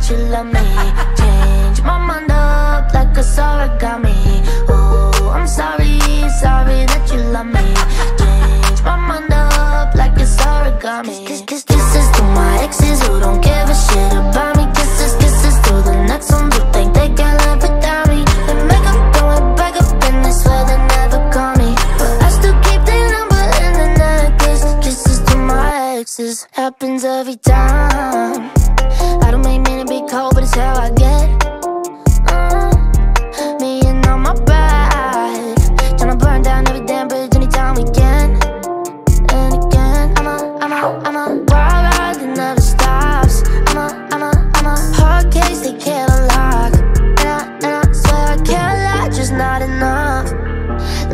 That you love me. Change my mind up like a origami. Oh, I'm sorry, sorry that you love me. Change my mind up like it's origami. Kiss, kiss, kisses to my exes who don't give a shit about me. Kisses, kisses to the next ones who think they can live without me. They make up, going back up, and they swear they never call me. But I still keep their number in the necklace. Kisses to my exes happens every time.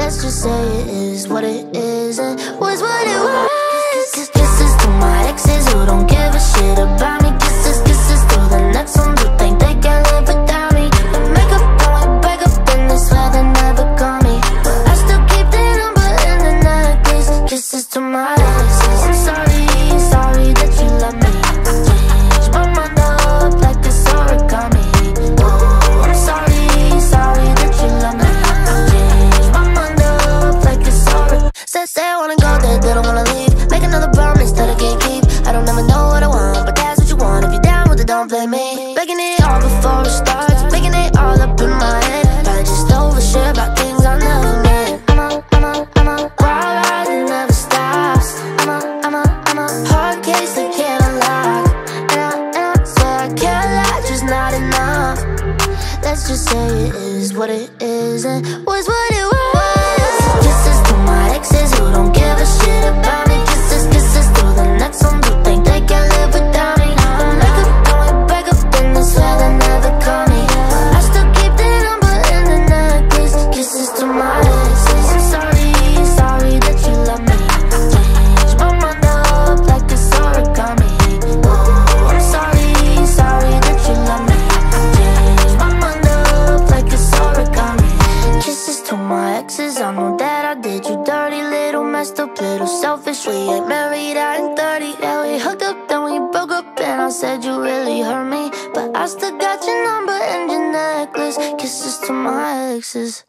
Let's just say it is what it is and was what it was. Making it all before it starts, making it all up in my head. I just overshare about things I never meant. I'm a, I'm a, I'm a wild ride that never stops. I'm a, I'm a, I'm a hard case that can't unlock. And I, and I swear I can't lie, just not enough. Let's just say it is what it is and was what it was. I know that I did you dirty, little messed up, little selfish. We ain't married, I ain't 30. Yeah, we hooked up, then we broke up, and I said you really hurt me. But I still got your number and your necklace. Kisses to my exes.